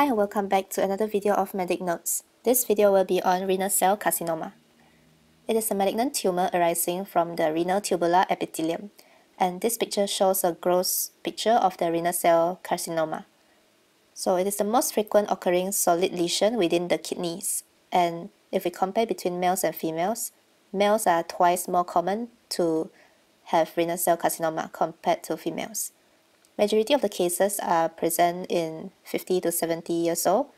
Hi and welcome back to another video of Medic Notes. This video will be on renal cell carcinoma. It is a malignant tumor arising from the renal tubular epithelium, and this picture shows a gross picture of the renal cell carcinoma. So it is the most frequent occurring solid lesion within the kidneys, and if we compare between males and females, males are twice more common to have renal cell carcinoma compared to females. Majority of the cases are present in 50 to 70 years old,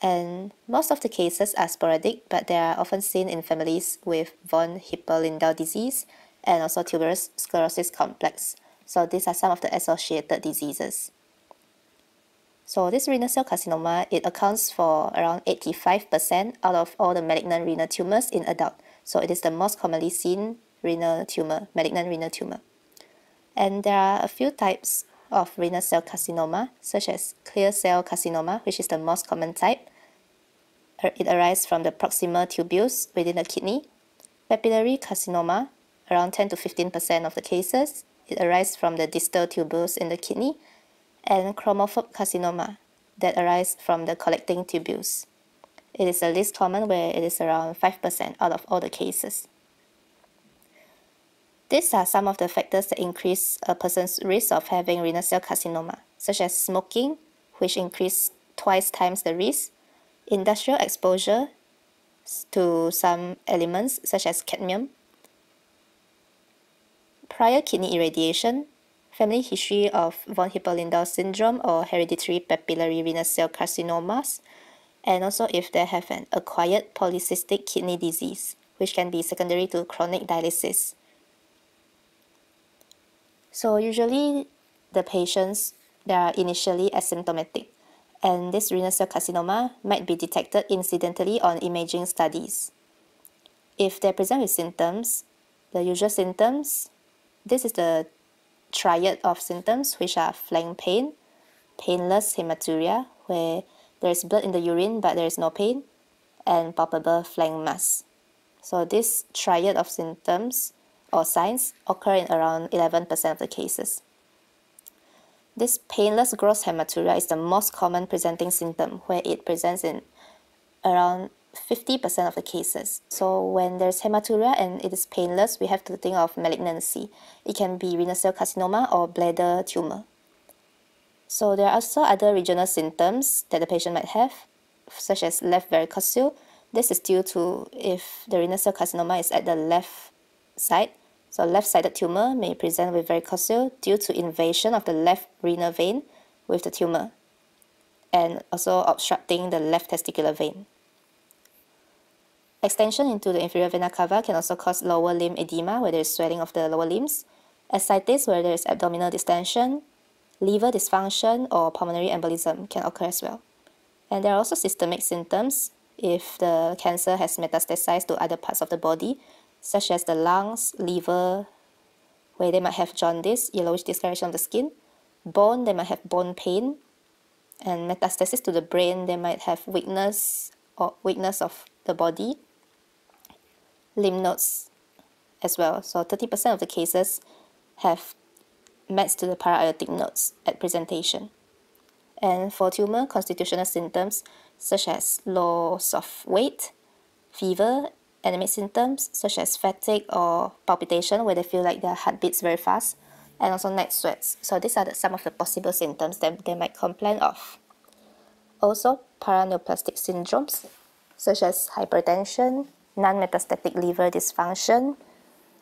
and most of the cases are sporadic, but they are often seen in families with von Hippel-Lindau disease and also tuberous sclerosis complex. So these are some of the associated diseases. So this renal cell carcinoma, it accounts for around 85% out of all the malignant renal tumors in adult. So it is the most commonly seen renal tumor, malignant renal tumor. And there are a few types of renal cell carcinoma, such as clear cell carcinoma, which is the most common type. Er, it arises from the proximal tubules within the kidney. Papillary carcinoma, around 10 to 15% of the cases, it arises from the distal tubules in the kidney. And chromophobe carcinoma, that arises from the collecting tubules. It is the least common where it is around 5% out of all the cases. These are some of the factors that increase a person's risk of having renal cell carcinoma, such as smoking, which increase twice times the risk, industrial exposure to some elements such as cadmium, prior kidney irradiation, family history of von Hippel-Lindau syndrome or hereditary papillary renal cell carcinomas, and also if they have an acquired polycystic kidney disease, which can be secondary to chronic dialysis. So usually the patients they are initially asymptomatic and this renal cell carcinoma might be detected incidentally on imaging studies. If they present with symptoms, the usual symptoms, this is the triad of symptoms which are flank pain, painless hematuria where there is blood in the urine but there is no pain, and palpable flank mass. So this triad of symptoms or signs occur in around 11% of the cases. This painless gross hematuria is the most common presenting symptom where it presents in around 50% of the cases. So when there's hematuria and it is painless, we have to think of malignancy. It can be renal cell carcinoma or bladder tumor. So there are also other regional symptoms that the patient might have, such as left varicocele. This is due to if the renal cell carcinoma is at the left side, so left-sided tumor may present with varicocele due to invasion of the left renal vein with the tumor and also obstructing the left testicular vein. Extension into the inferior vena cava can also cause lower limb edema where there is swelling of the lower limbs, ascites where there is abdominal distension, liver dysfunction or pulmonary embolism can occur as well. And there are also systemic symptoms if the cancer has metastasized to other parts of the body such as the lungs, liver, where they might have jaundice, yellowish discoloration of the skin, bone, they might have bone pain, and metastasis to the brain, they might have weakness or weakness of the body, lymph nodes as well. So 30% of the cases have mets to the para-aortic nodes at presentation. And for tumor constitutional symptoms such as loss of weight, fever, anemic symptoms such as fatigue or palpitation where they feel like their heart beats very fast and also night sweats. So these are the, some of the possible symptoms that they might complain of. Also, paraneoplastic syndromes such as hypertension, non-metastatic liver dysfunction,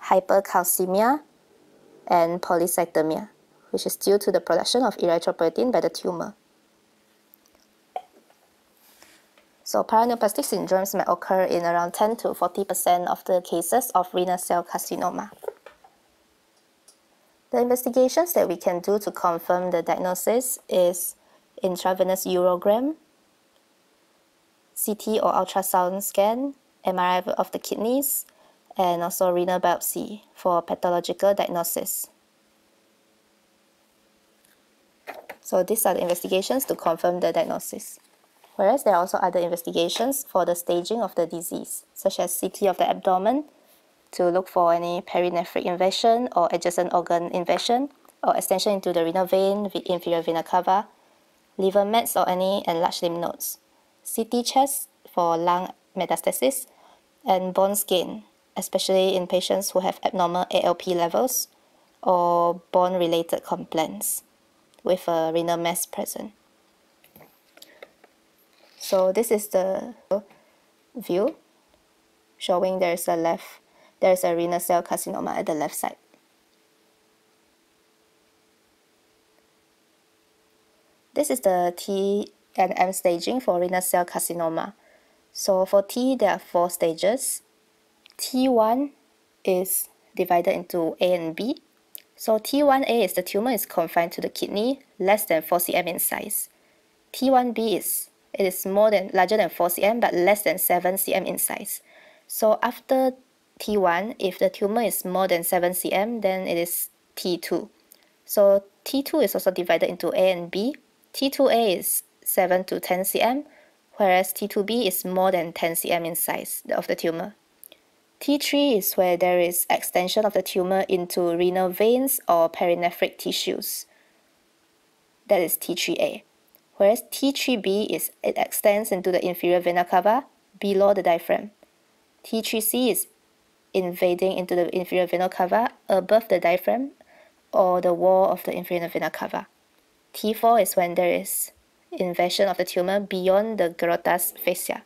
hypercalcemia, and polycythemia, which is due to the production of erythropoietin by the tumor. So paraneoplastic syndromes may occur in around 10 to 40% of the cases of renal cell carcinoma. The investigations that we can do to confirm the diagnosis is intravenous urogram, CT or ultrasound scan, MRI of the kidneys, and also renal biopsy for pathological diagnosis. So these are the investigations to confirm the diagnosis whereas there are also other investigations for the staging of the disease, such as CT of the abdomen to look for any perinephric invasion or adjacent organ invasion or extension into the renal vein, inferior vena cava, liver mets or any enlarged lymph nodes, CT chest for lung metastasis, and bone scan, especially in patients who have abnormal ALP levels or bone-related complaints with a renal mass present. So this is the view showing there's a left, there's a renal cell carcinoma at the left side. This is the T and M staging for renal cell carcinoma. So for T, there are four stages. T1 is divided into A and B. So T1A is the tumor is confined to the kidney, less than 4 cm in size. T1B is it is more than larger than 4 cm but less than 7 cm in size. So after T1, if the tumor is more than 7 cm, then it is T2. So T2 is also divided into A and B. T2A is 7 to 10 cm, whereas T2B is more than 10 cm in size of the tumor. T3 is where there is extension of the tumor into renal veins or perinephric tissues. That is T3A. Whereas T3B is it extends into the inferior vena cava below the diaphragm. T3C is invading into the inferior vena cava above the diaphragm or the wall of the inferior vena cava. T4 is when there is invasion of the tumor beyond the Gerota's fascia.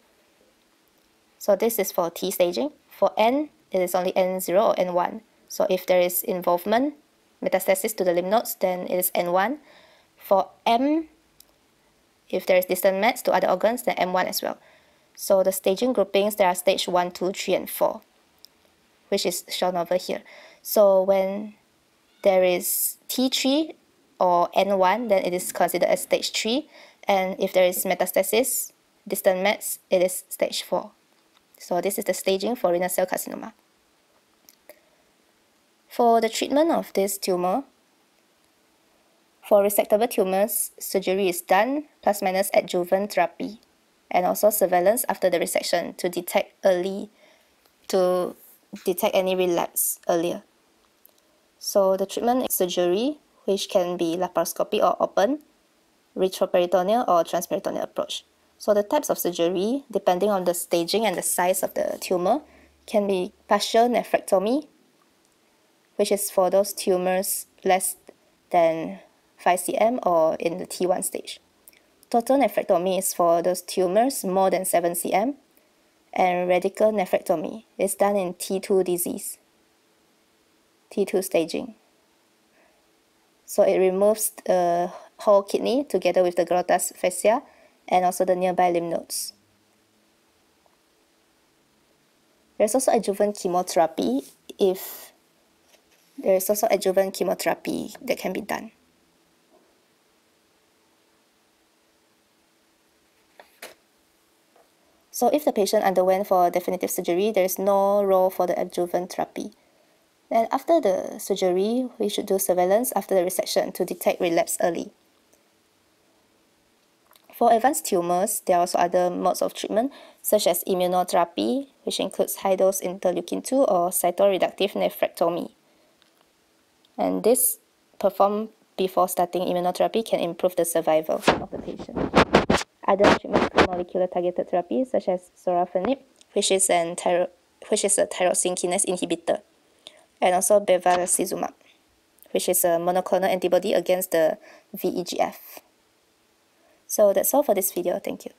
So this is for T staging. For N, it is only N0 or N1. So if there is involvement, metastasis to the lymph nodes, then it is N1. For M, if there is distant mets to other organs, then M1 as well. So the staging groupings, there are stage 1, 2, 3, and 4, which is shown over here. So when there is T3 or N1, then it is considered as stage 3. And if there is metastasis, distant mets, it is stage 4. So this is the staging for renal cell carcinoma. For the treatment of this tumor, for resectable tumors, surgery is done plus minus adjuvant therapy and also surveillance after the resection to detect early to detect any relapse earlier. So the treatment is surgery, which can be laparoscopy or open, retroperitoneal or transperitoneal approach. So the types of surgery, depending on the staging and the size of the tumor, can be partial nephrectomy, which is for those tumors less than 5 cm or in the T1 stage. Total nephrectomy is for those tumors more than 7 cm, and radical nephrectomy is done in T2 disease, T2 staging. So it removes the whole kidney together with the Gerota's fascia and also the nearby lymph nodes. There's also adjuvant chemotherapy if there is also adjuvant chemotherapy that can be done. So if the patient underwent for definitive surgery, there is no role for the adjuvant therapy. Then after the surgery, we should do surveillance after the resection to detect relapse early. For advanced tumors, there are also other modes of treatment, such as immunotherapy, which includes high-dose interleukin-2 or cytoreductive nephrectomy. And this, performed before starting immunotherapy, can improve the survival of the patient. Other treatments are molecular targeted therapy, such as sorafenib, which is, an which is a tyrosine kinase inhibitor, and also bevacizumab, which is a monoclonal antibody against the VEGF. So that's all for this video. Thank you.